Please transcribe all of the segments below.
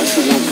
personal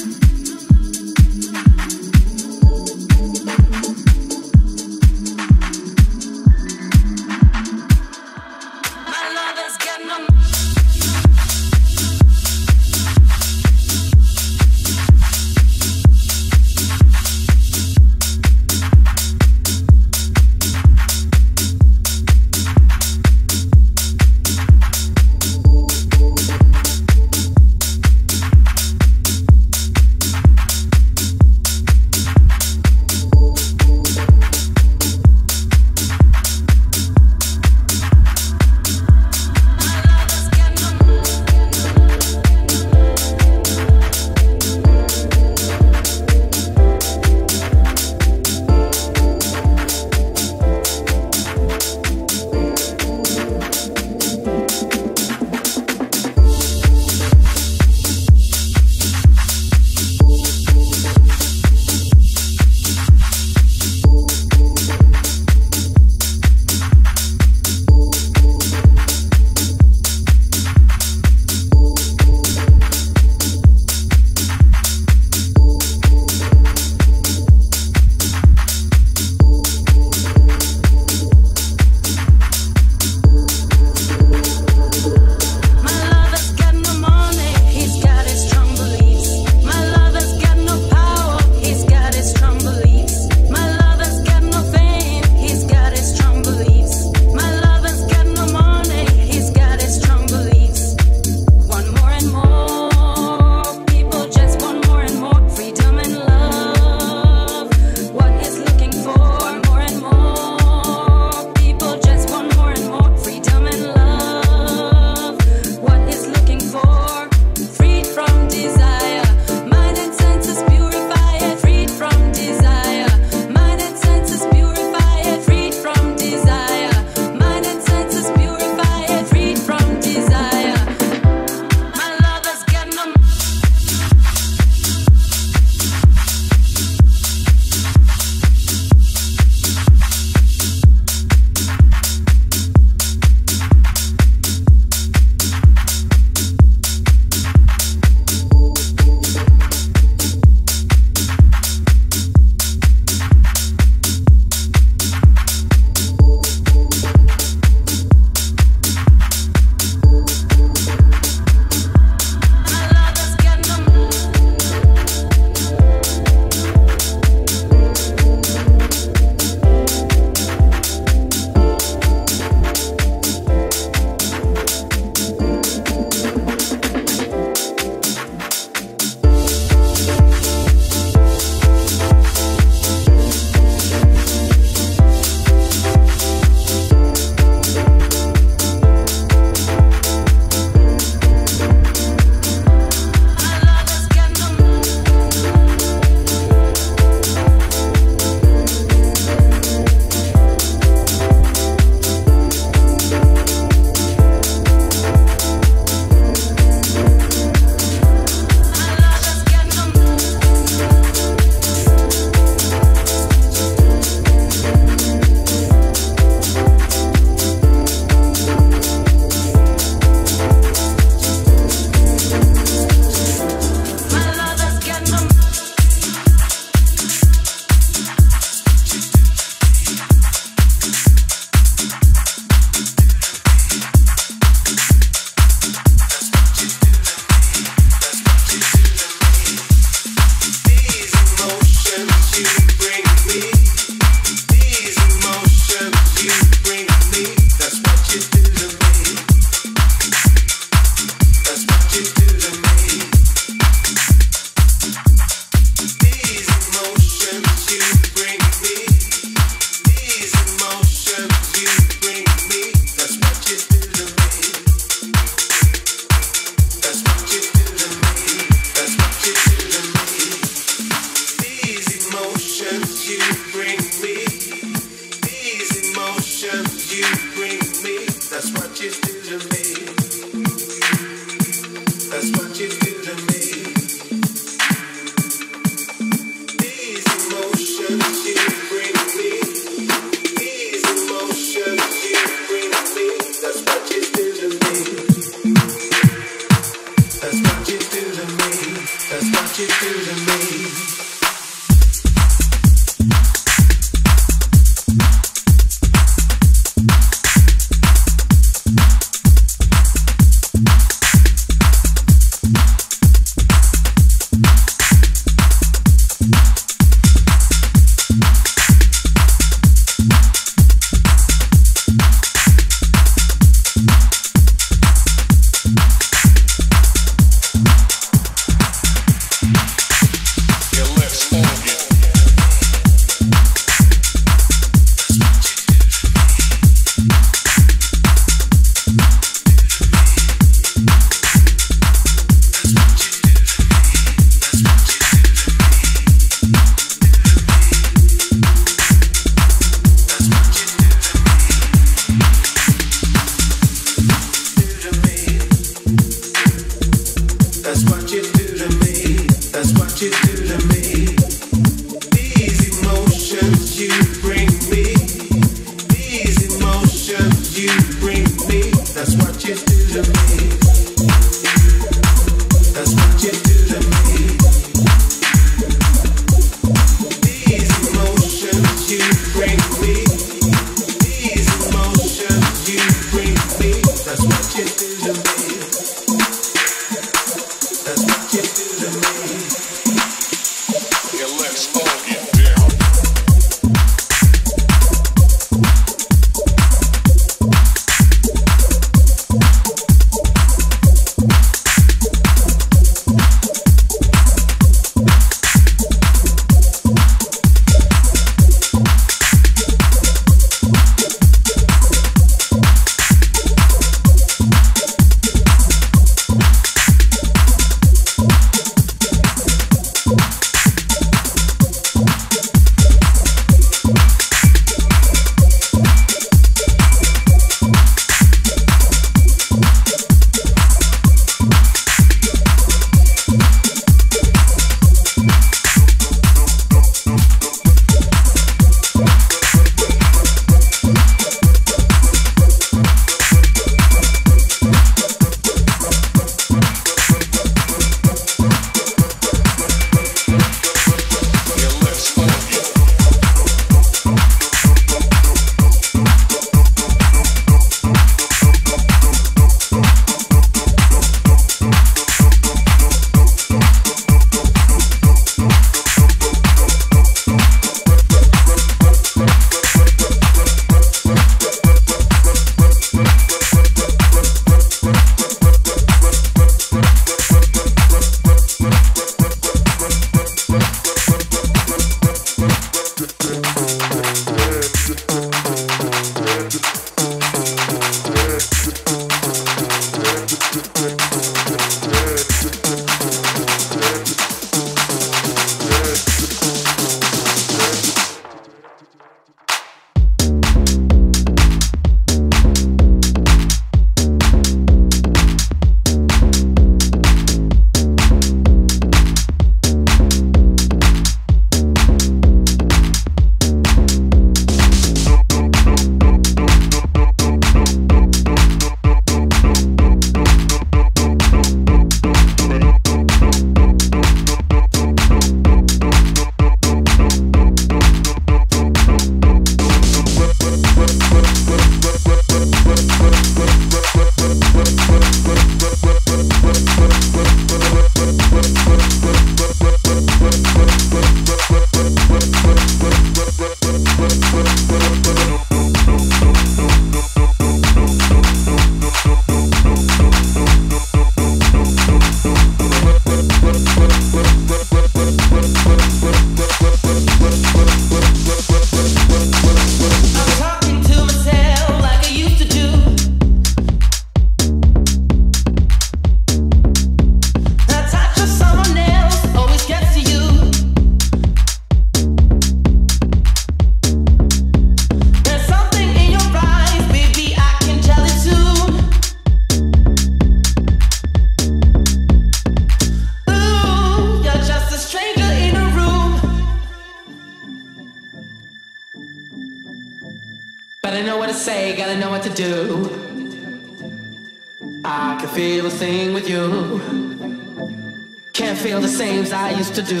I used to do.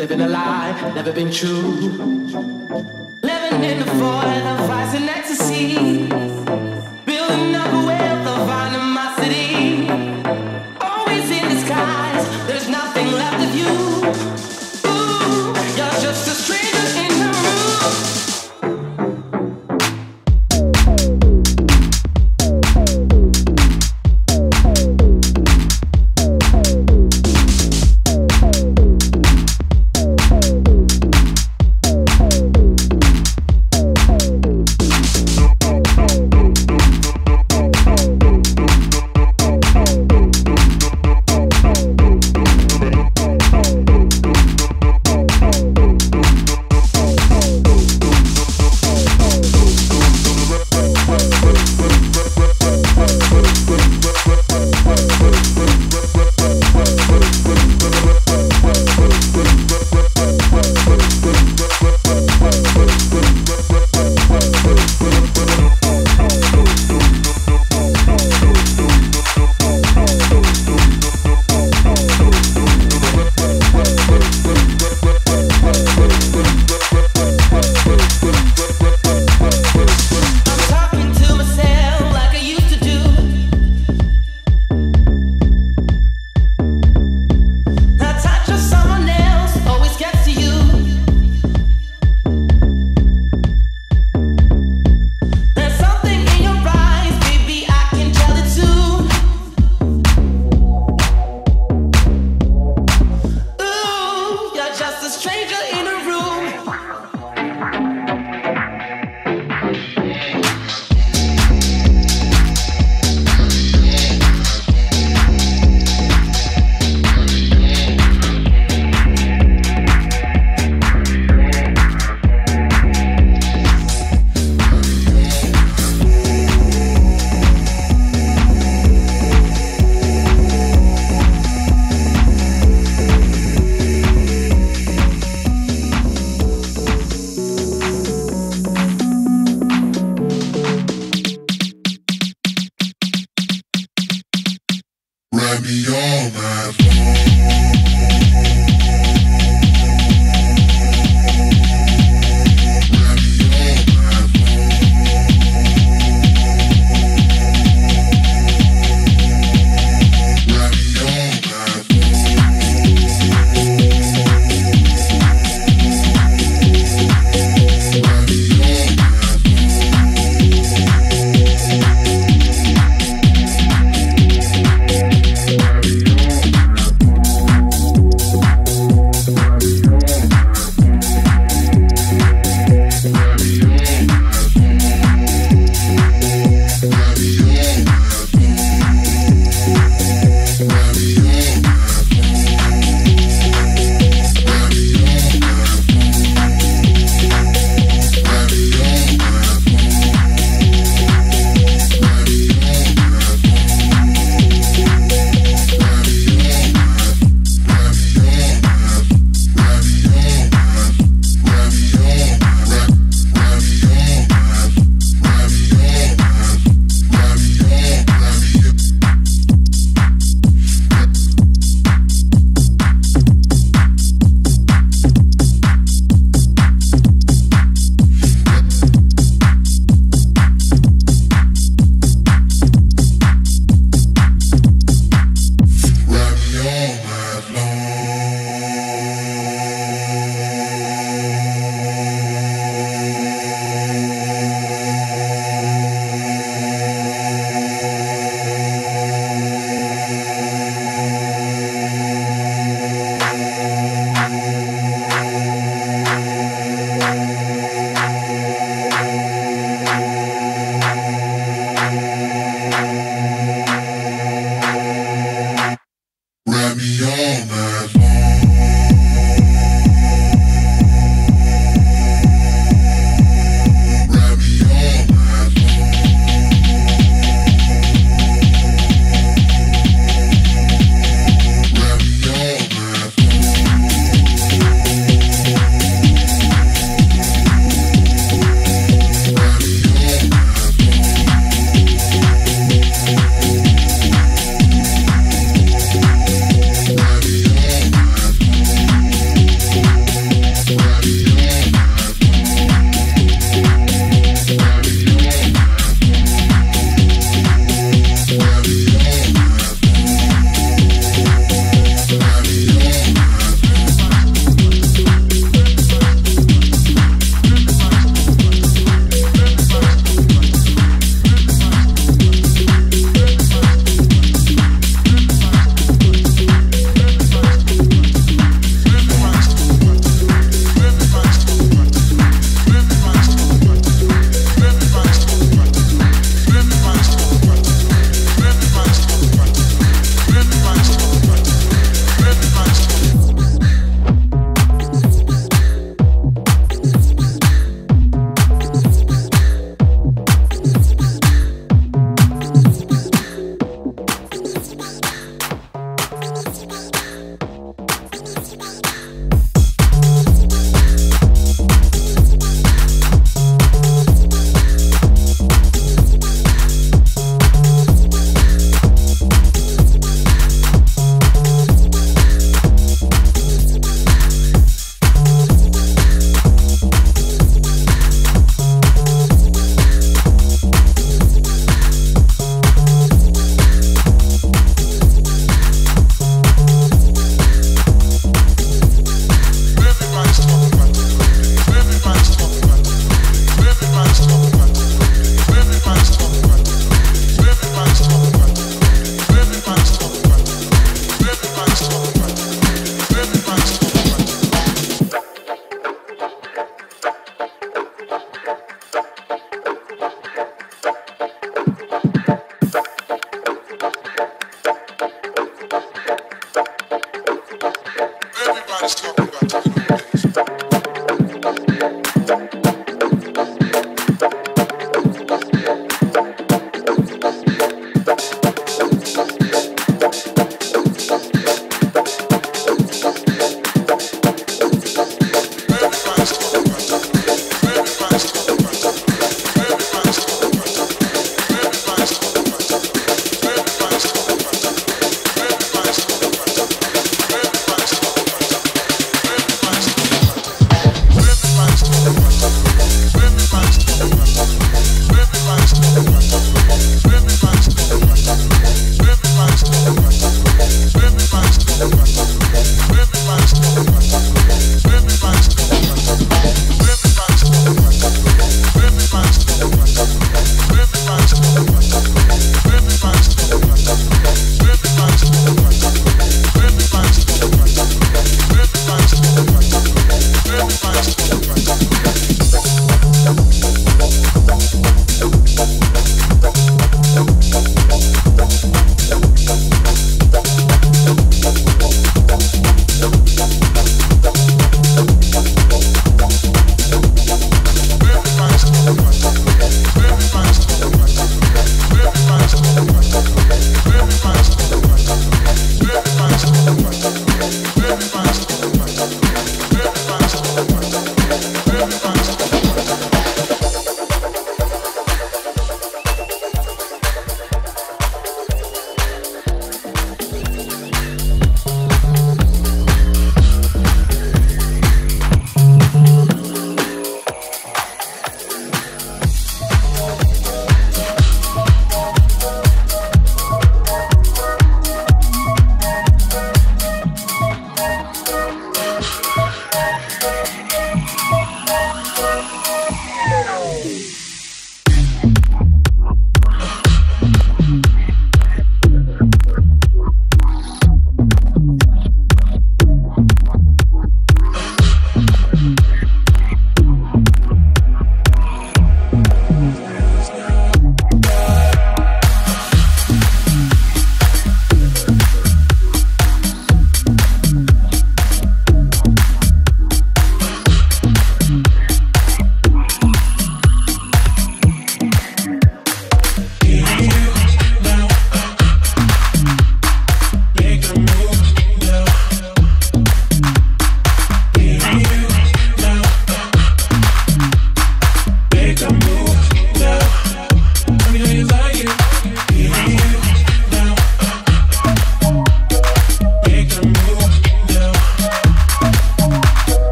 Living a lie, never been true. Living in the void of vice and ecstasy. Building up a wealth